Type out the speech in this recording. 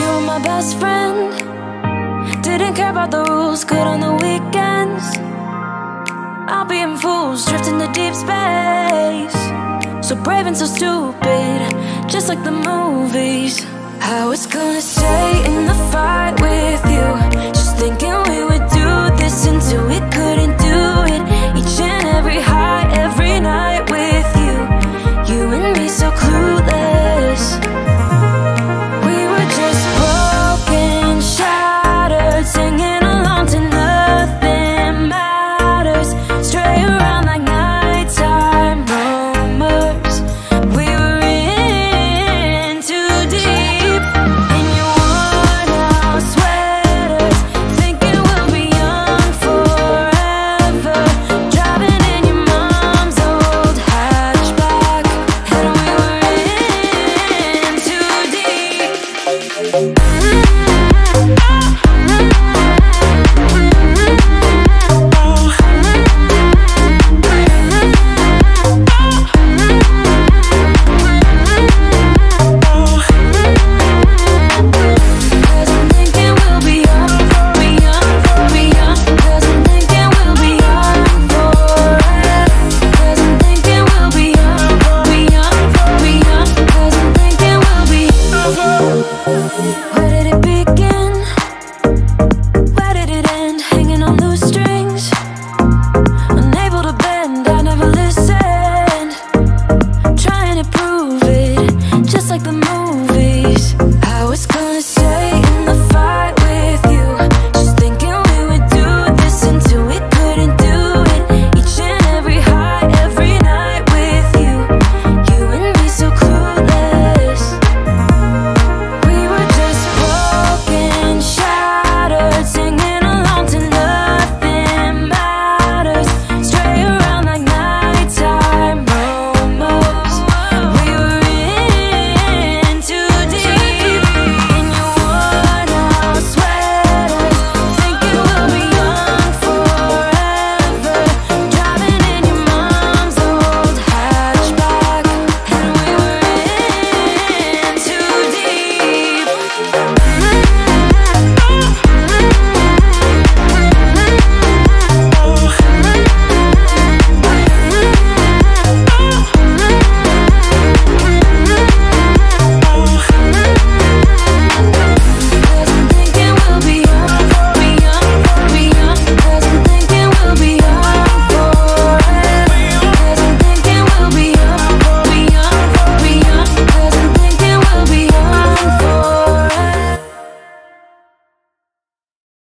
my best friend. Didn't care about the rules, good on the weekends. I'll be in fools, drifting to deep space. So brave and so stupid, just like the movies. I was gonna stay in the fight Música